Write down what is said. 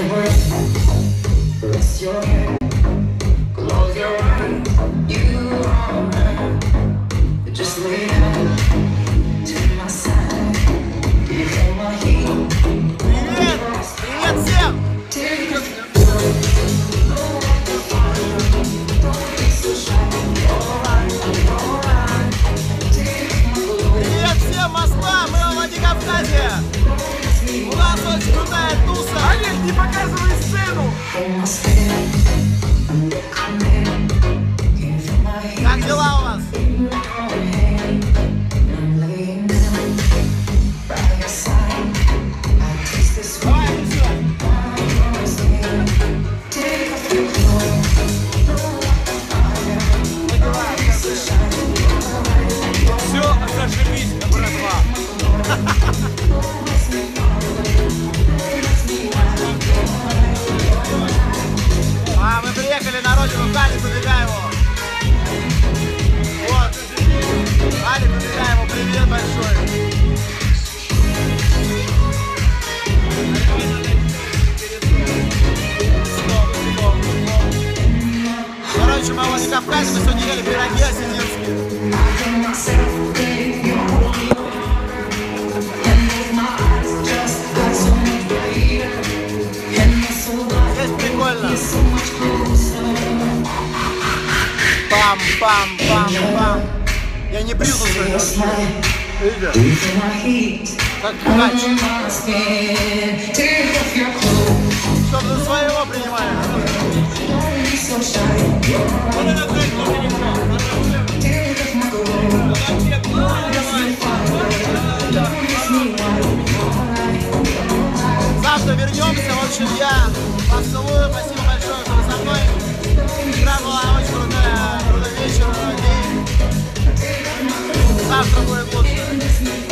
Привет! Всем! Москва! Мы во Владикавказе! У нас очень крутая туса! Не показывай сцену! Приехали на родину Кали Побегаеву. Вот. Кали Побегаеву, привет большой. Короче, мы в Владикавказе, мы сегодня ели пироги осетинские. Здесь прикольно. Пам-пам-пам-пам. Я не брился сегодня вообще. Видите? Как ткач. Чтоб за своего принимаем. Завтра вернемся. В общем, я вас целую. Спасибо большое, что вы со мной. Игра me.